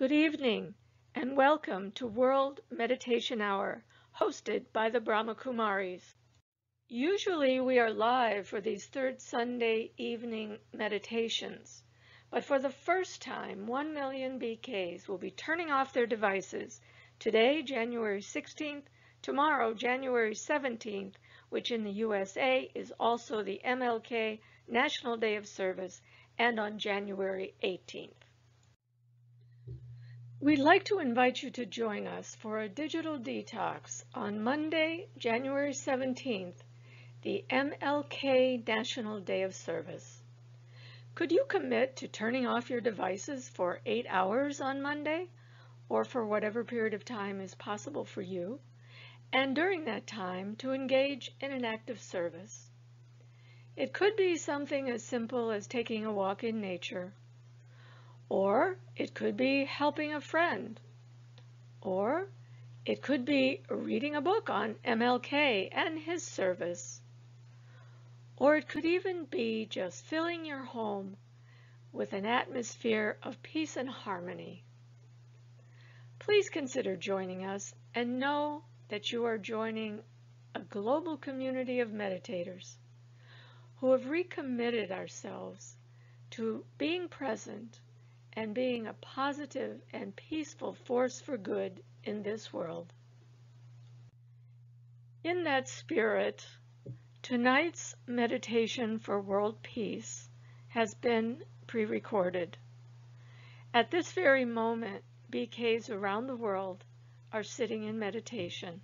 Good evening and welcome to World Meditation Hour, hosted by the Brahma Kumaris. Usually we are live for these third Sunday evening meditations, but for the first time, 1 million BKs will be turning off their devices today, January 16th, tomorrow, January 17th, which in the USA is also the MLK National Day of Service, and on January 18th. We'd like to invite you to join us for a digital detox on Monday, January 17th, the MLK National Day of Service. Could you commit to turning off your devices for eight hours on Monday, or for whatever period of time is possible for you, and during that time to engage in an act of service? It could be something as simple as taking a walk in nature, or it could be helping a friend. Or it could be reading a book on MLK and his service. Or it could even be just filling your home with an atmosphere of peace and harmony. Please consider joining us and know that you are joining a global community of meditators who have recommitted ourselves to being present and being a positive and peaceful force for good in this world. In that spirit, tonight's meditation for world peace has been pre-recorded. At this very moment, BKs around the world are sitting in meditation.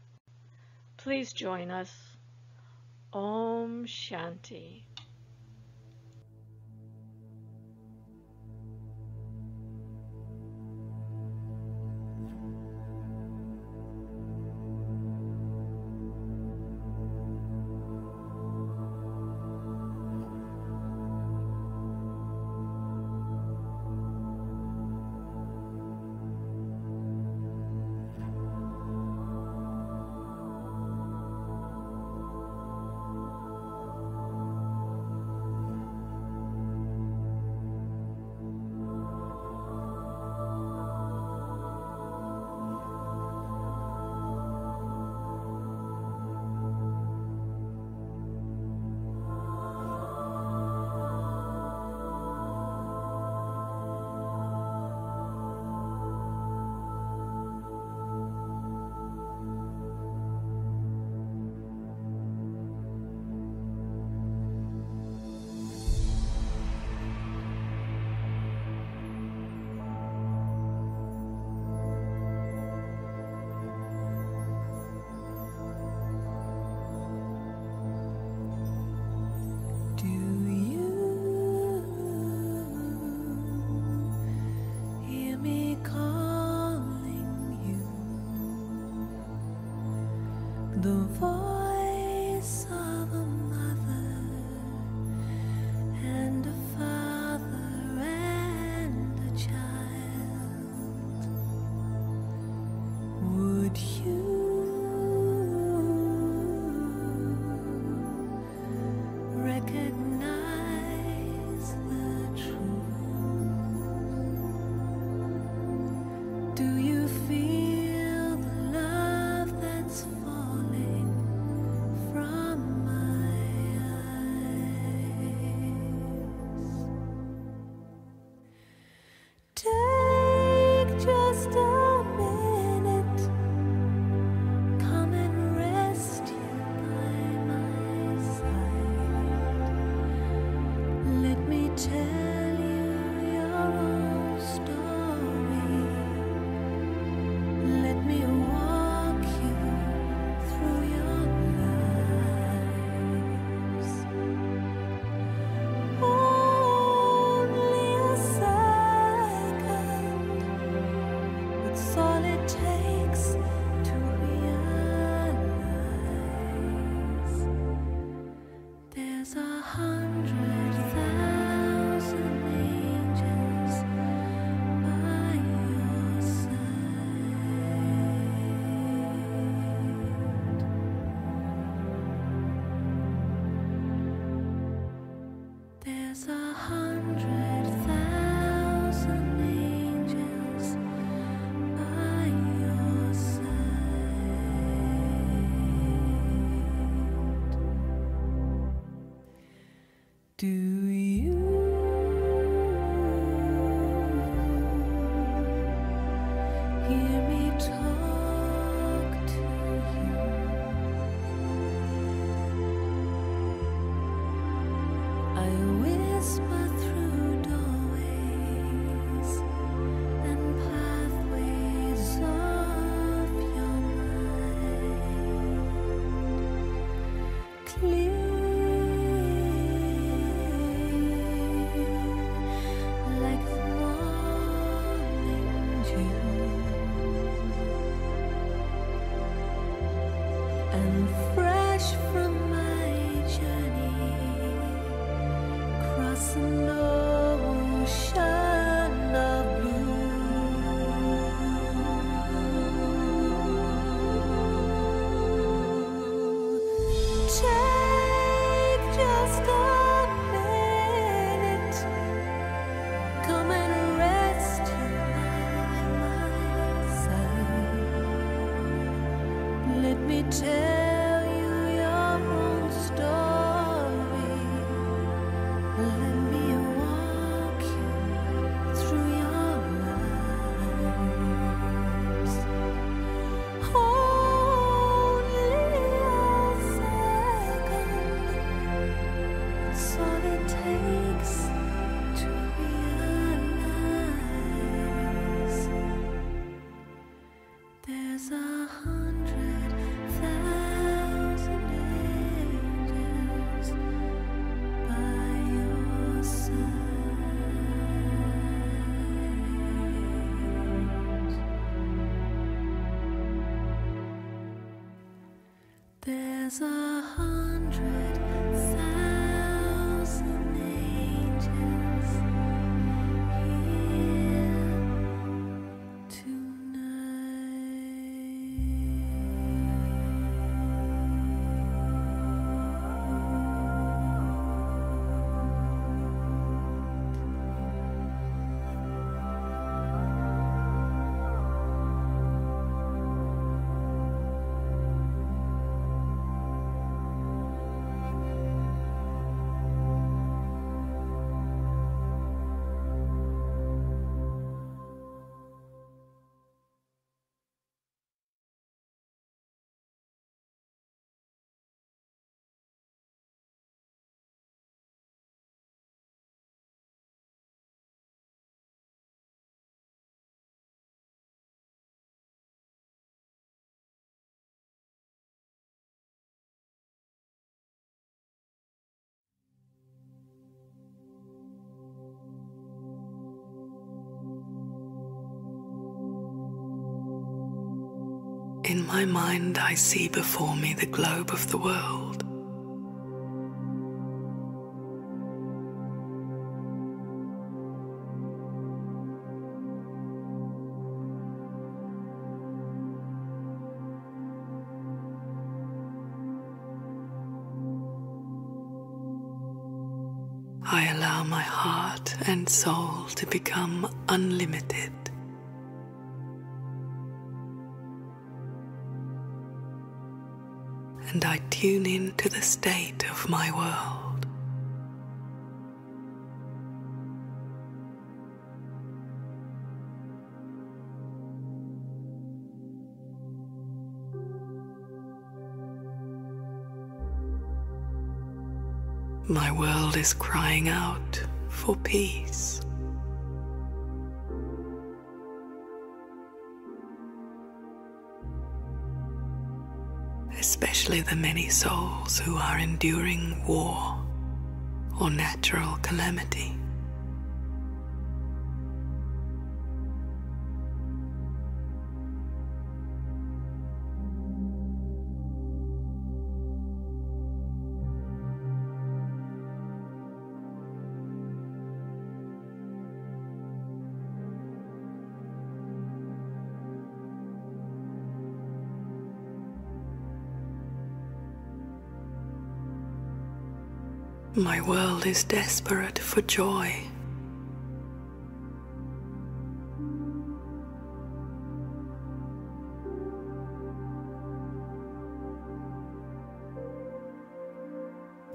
Please join us. Om Shanti. In my mind, I see before me the globe of the world. I allow my heart and soul to become unlimited. And I tune in to the state of my world. My world is crying out for peace. Especially the many souls who are enduring war or natural calamity. My world is desperate for joy.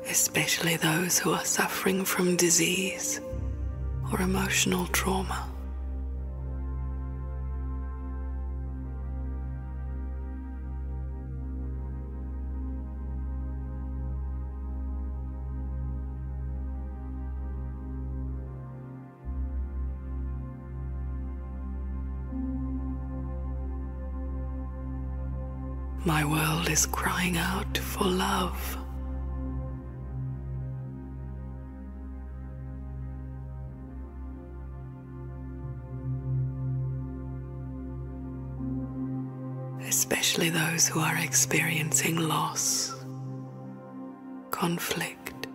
especially those who are suffering from disease or emotional trauma. Is crying out for love. Especially those who are experiencing loss, conflict,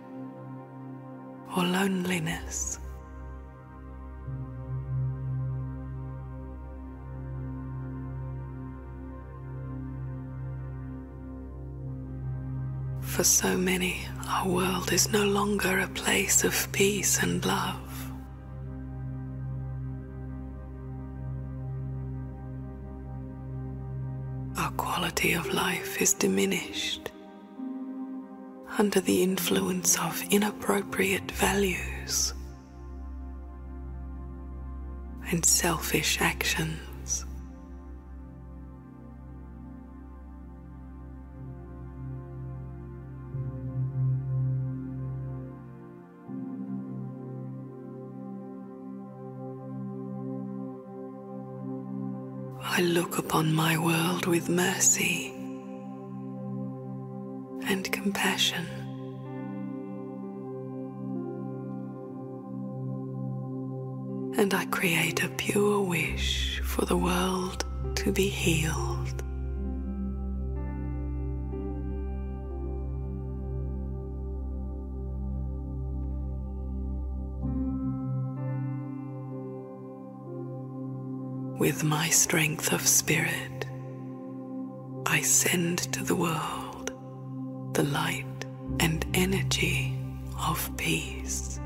or loneliness. For so many, our world is no longer a place of peace and love. Our quality of life is diminished under the influence of inappropriate values and selfish actions. I look upon my world with mercy and compassion. And I create a pure wish for the world to be healed. With my strength of spirit, I send to the world the light and energy of peace.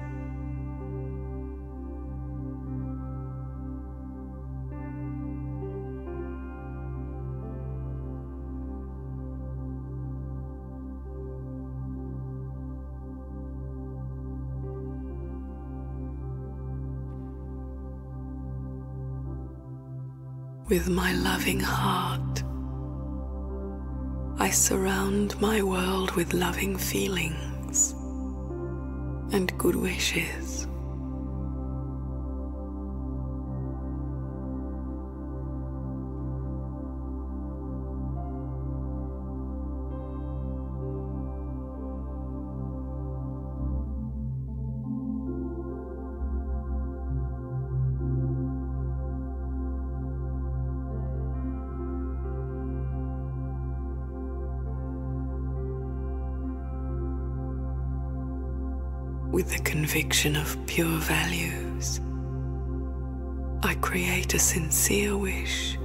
With my loving heart, I surround my world with loving feelings and good wishes. With the conviction of pure values, I create a sincere wish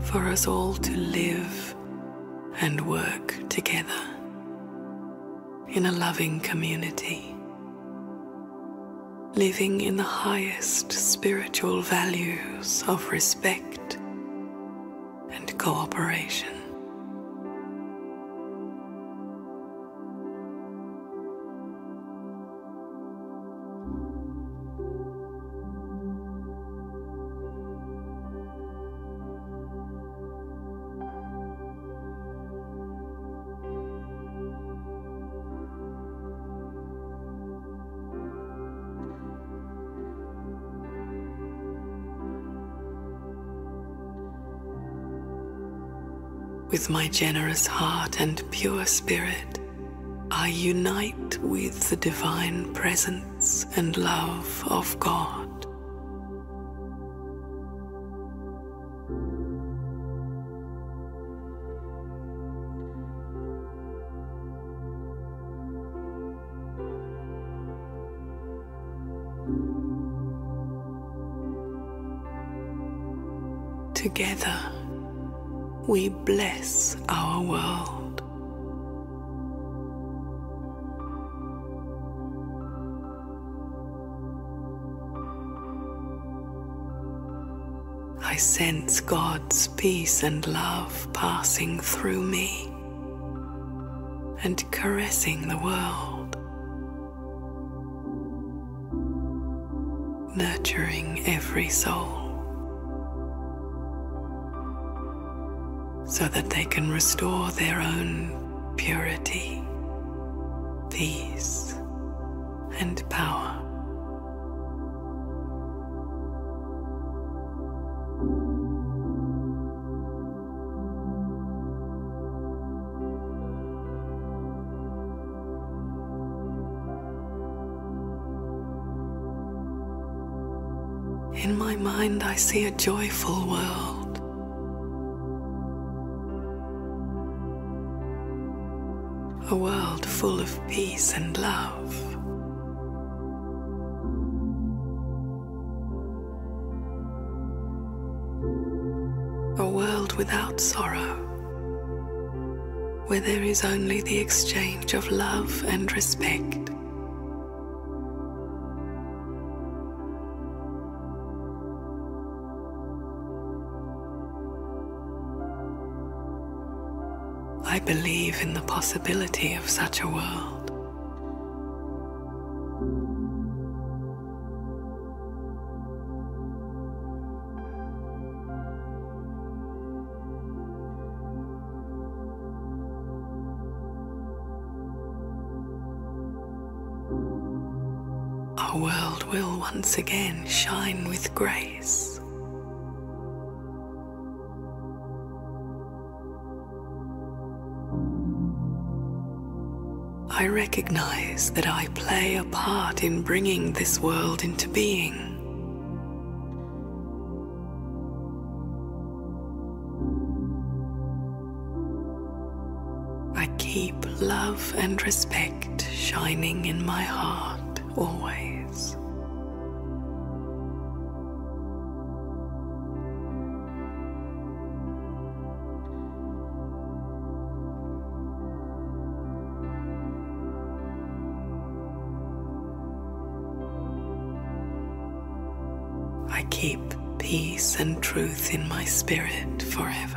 for us all to live and work together in a loving community, living in the highest spiritual values of respect and cooperation. With my generous heart and pure spirit, I unite with the divine presence and love of God. Together, we bless our world. I sense God's peace and love passing through me and caressing the world, nurturing every soul so that they can restore their own purity, peace, and power. In my mind, I see a joyful world. Full of peace and love. A world without sorrow, where there is only the exchange of love and respect. I believe in the possibility of such a world. Our world will once again shine with grace. I recognize that I play a part in bringing this world into being. I keep love and respect shining in my heart always. Truth in my spirit forever.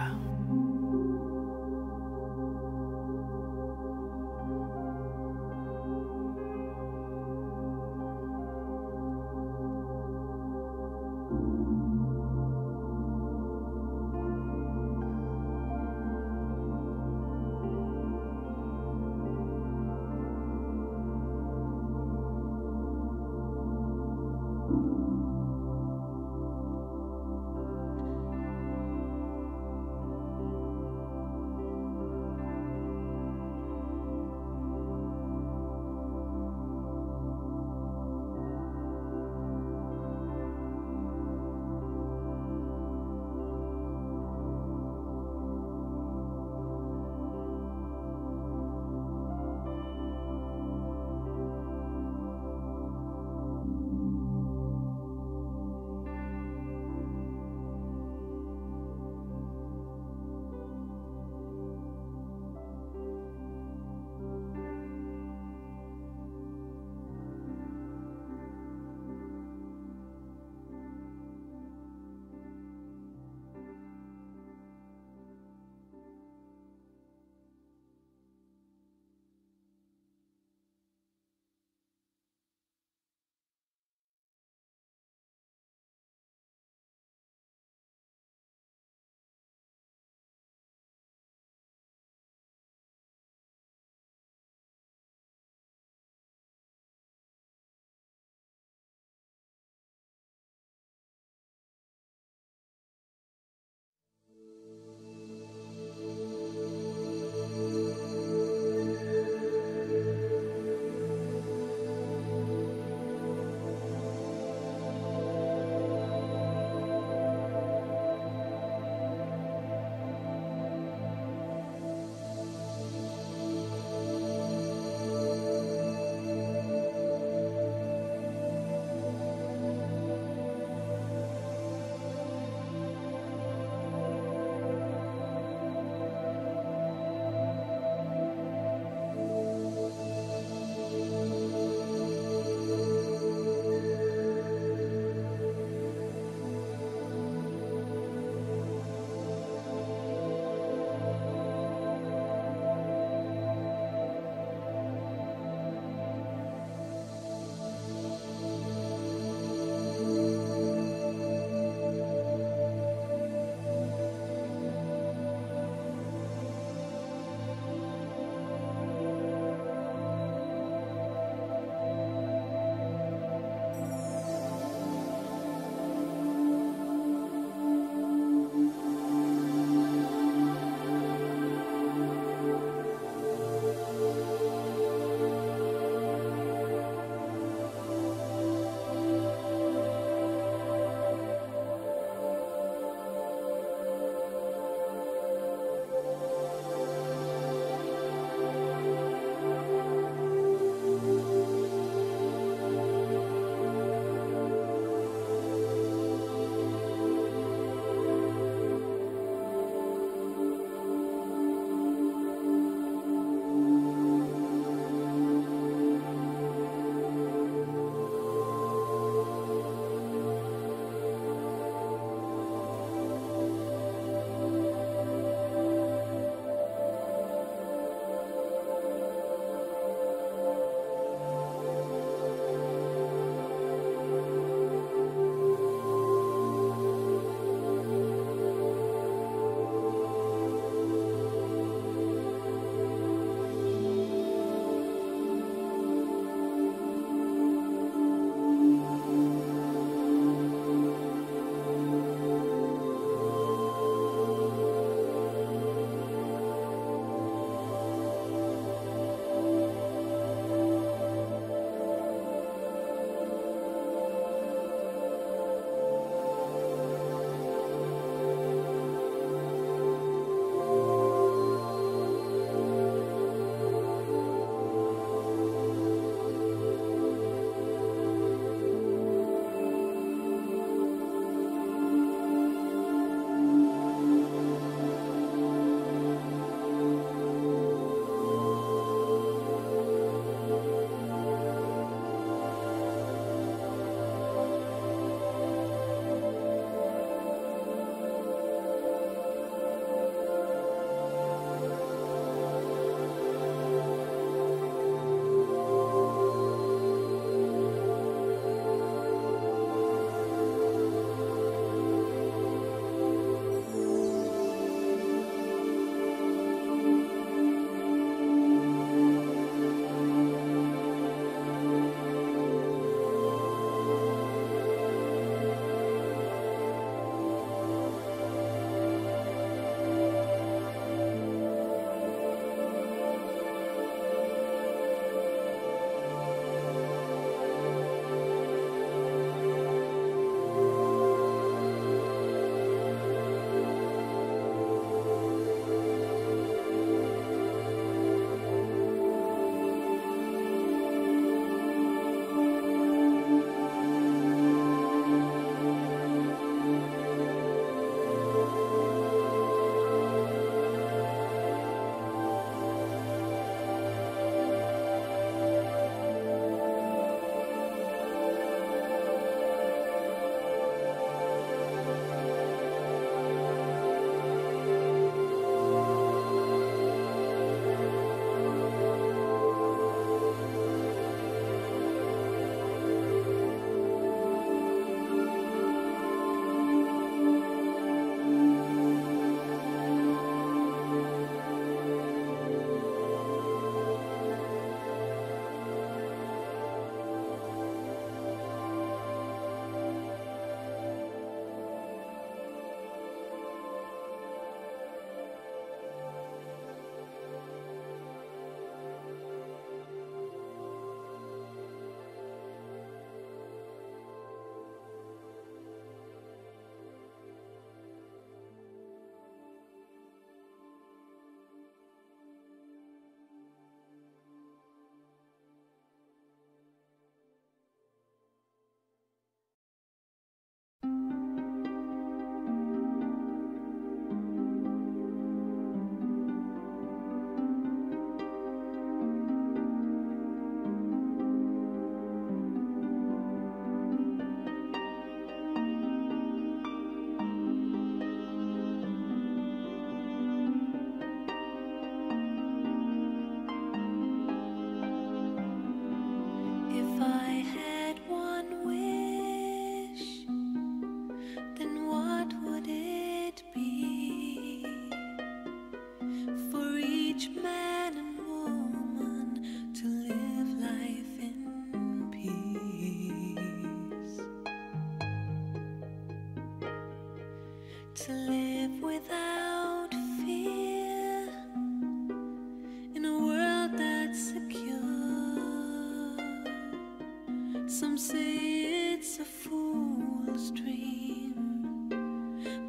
Some say it's a fool's dream,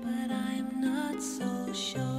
but I'm not so sure.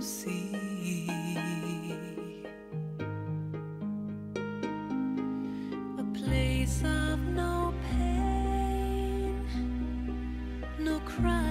See. A place of no pain, no crying,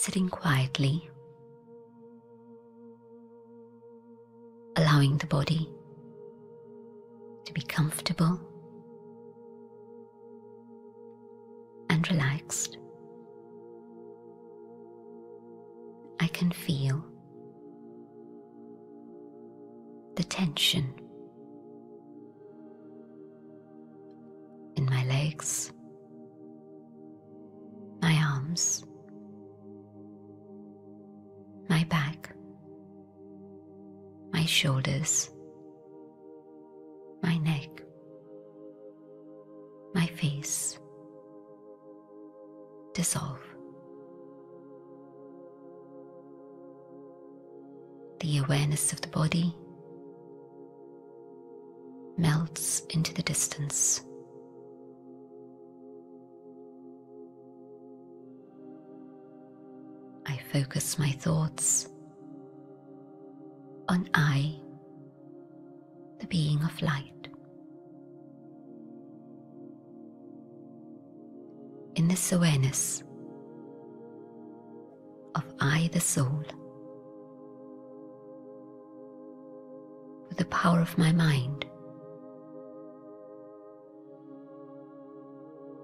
sitting quietly, allowing the body to be comfortable and relaxed. I can feel the tension my back, my shoulders, my neck, my face dissolve. The awareness of the body melts into the distance. Focus my thoughts on I, the being of light. In this awareness of I, the soul, with the power of my mind,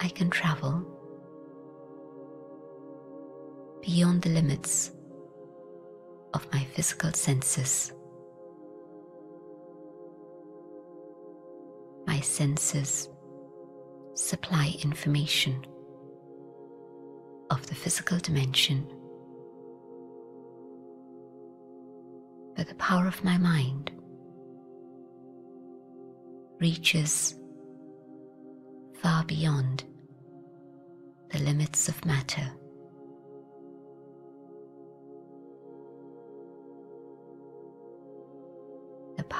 I can travel beyond the limits of my physical senses. My senses supply information of the physical dimension. But the power of my mind reaches far beyond the limits of matter.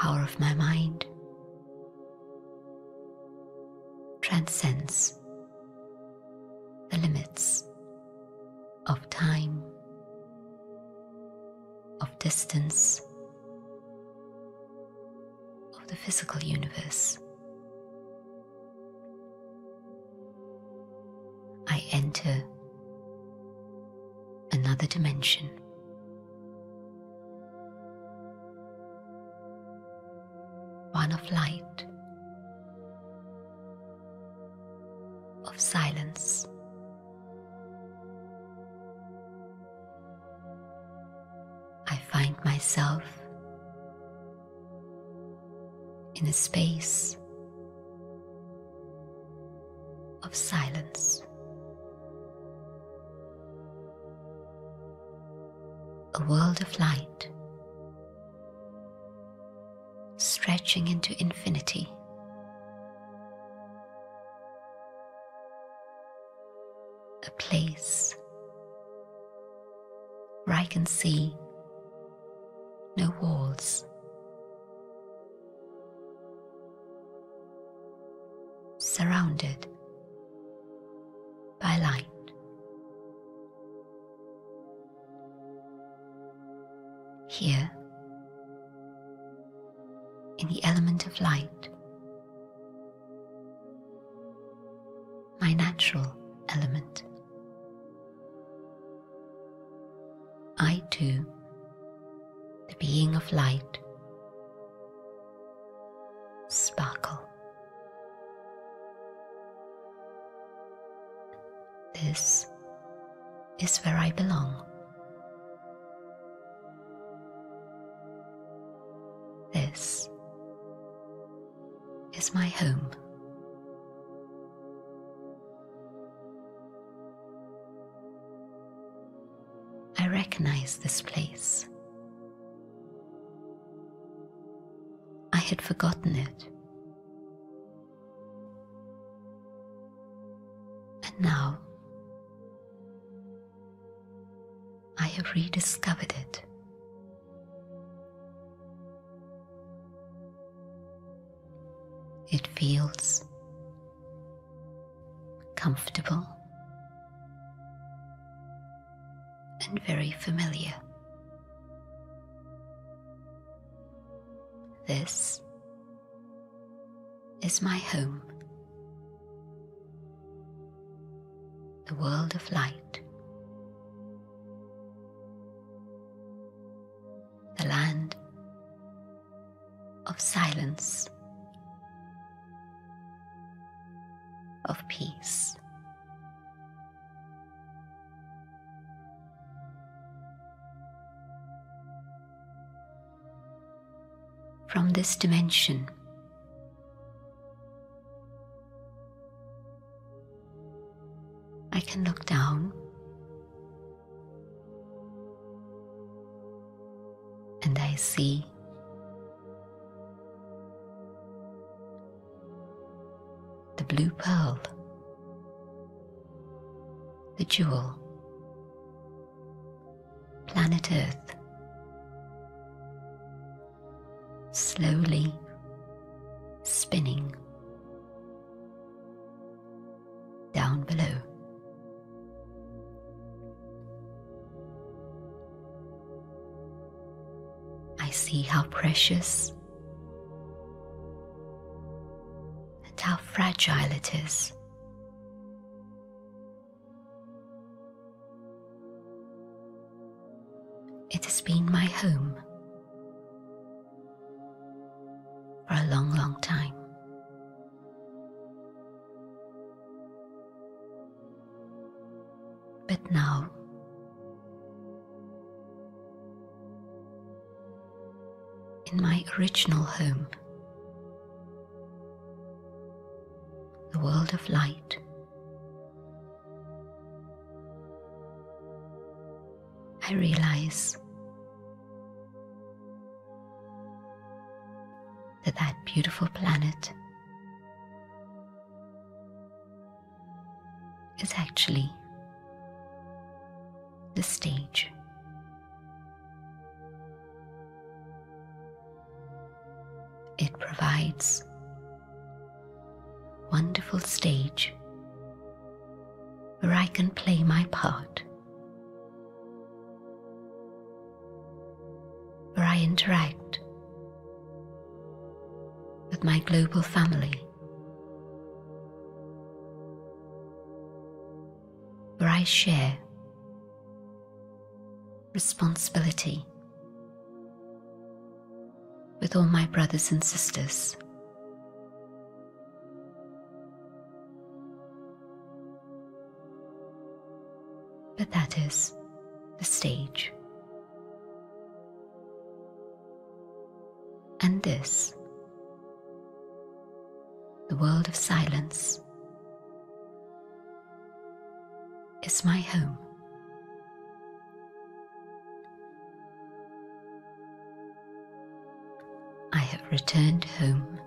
Power of my mind transcends the limits of time, of distance, of the physical universe. I enter another dimension. One of light, of silence. I find myself in a space of silence. A world of light stretching into infinity. A place where I can see no walls. Surrounded by light. I recognize this place. I had forgotten it. And now I have rediscovered it. It feels comfortable and very familiar. This is my home, the world of light, the land of silence, This dimension, I can look down. And I see. The blue pearl, the jewel, planet Earth, see how precious and how fragile it is. It has been my home for a long, long in original home, the world of light, I realize that that beautiful planet is actually the stage. Wonderful stage where I can play my part, where I interact with my global family, where I share responsibility with all my brothers and sisters. But that is the stage. And this, the world of silence, is my home. Returned home.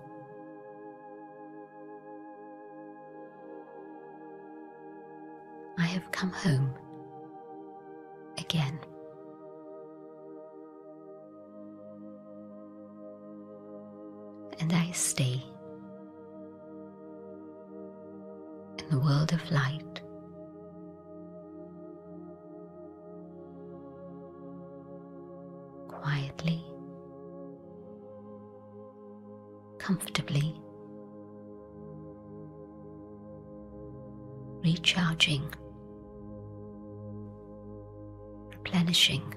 I have come home again. And I stay in the world of light. Comfortably, recharging. Replenishing.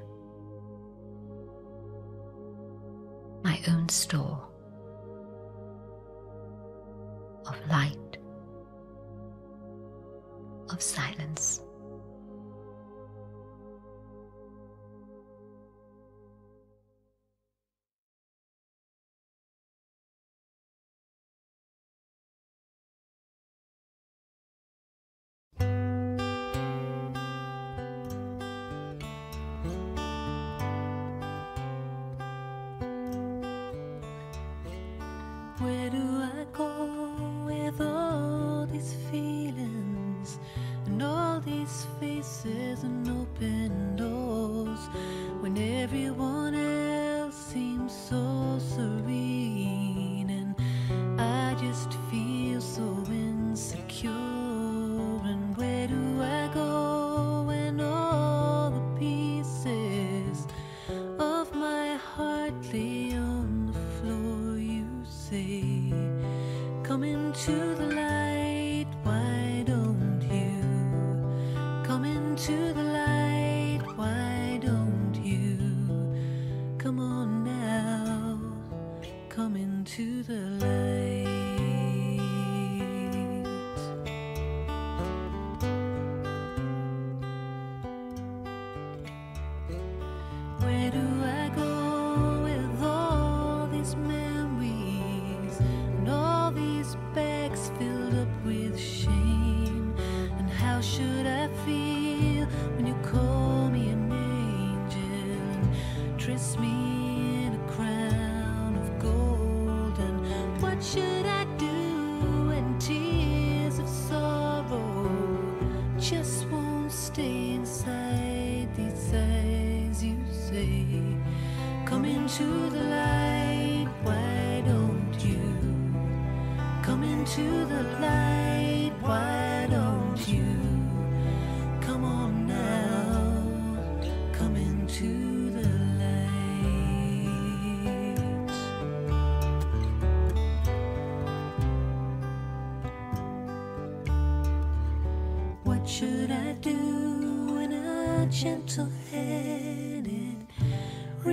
My own store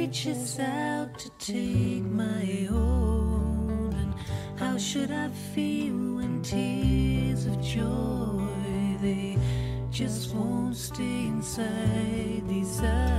reaches out to take my own? And how should I feel when tears of joy they just won't stay inside these eyes?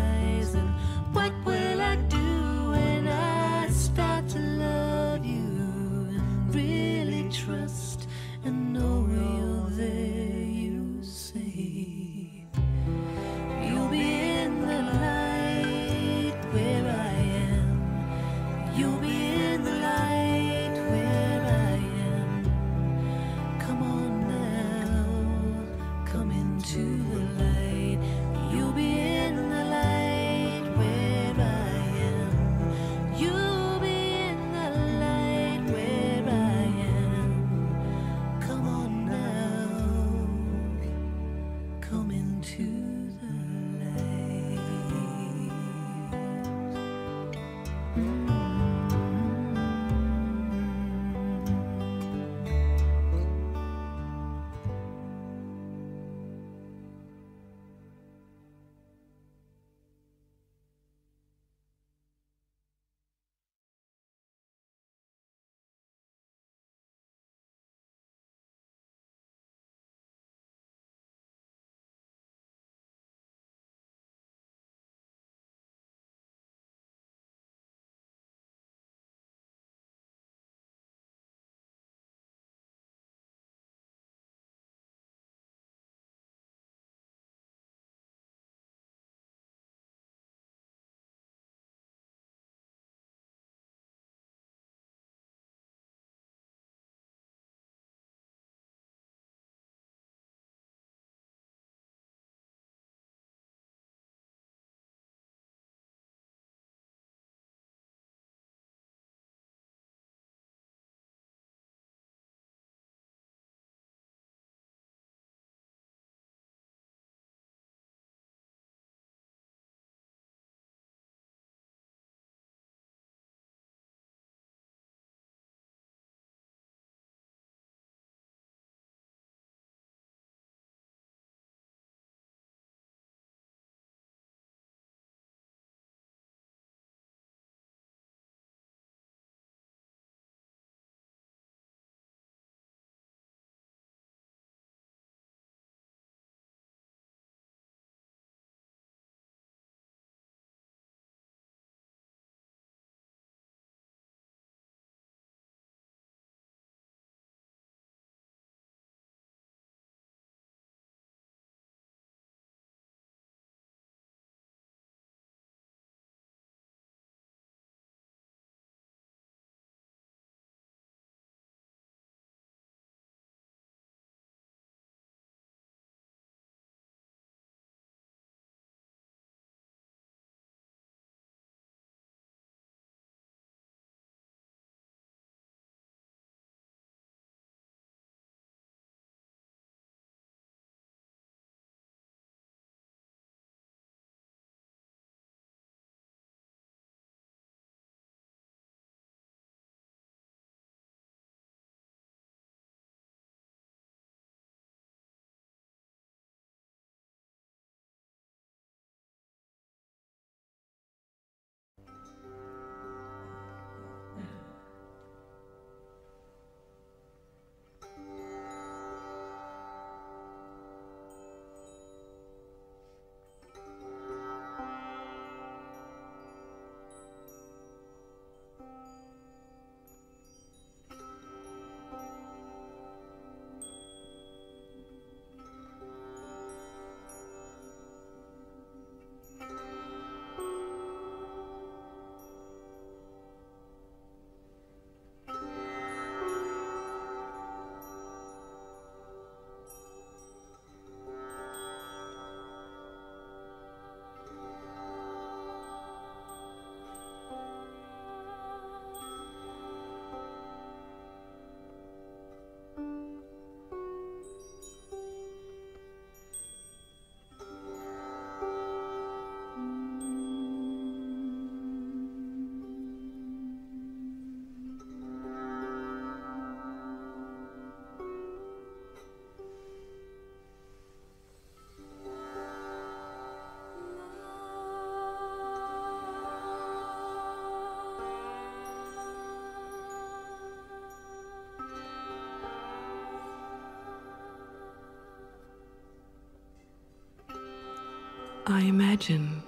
I imagine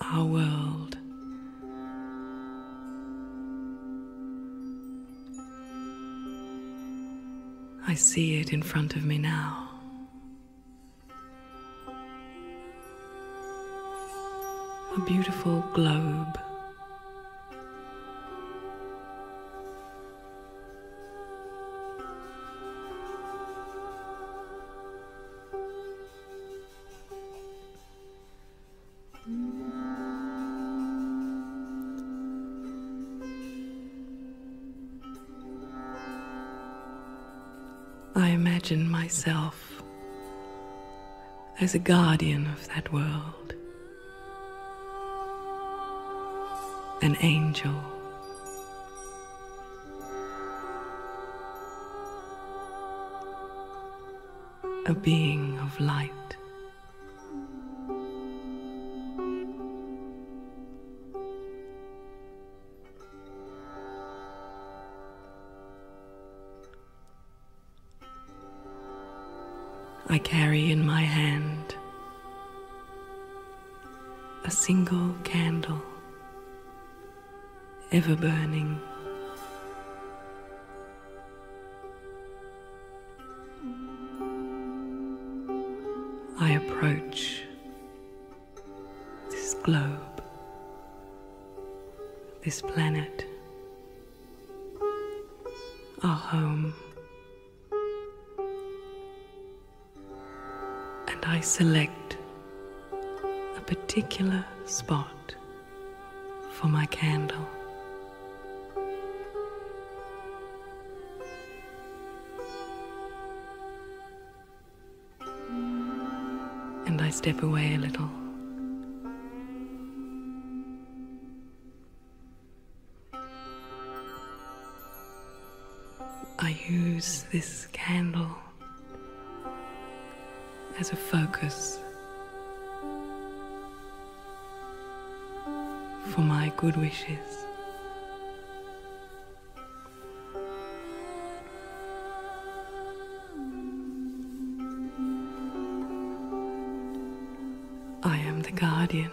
our world. I see it in front of me now. A beautiful globe. I imagine myself as a guardian of that world, an angel. A being of light. I carry in my hand a single candle, ever burning. I approach this globe, this planet, our home. I select a particular spot for my candle. And I step away a little. I use this candle as a focus for my good wishes. I am the guardian.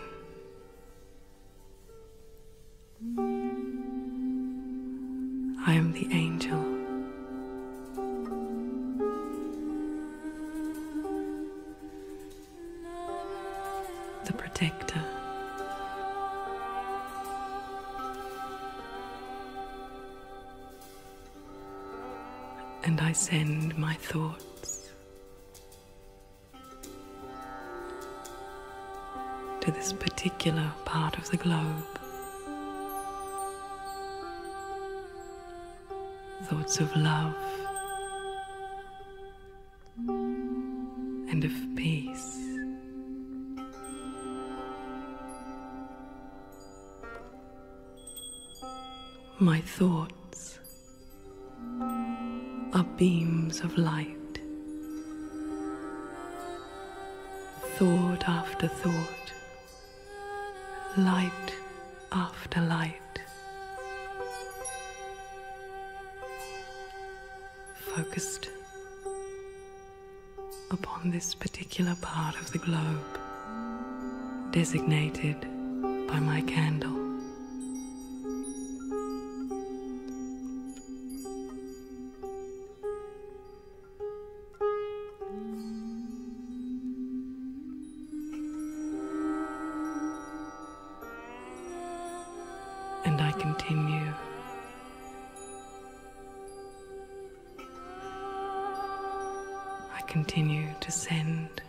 Of love designated by my candle. and I continue. I continue to send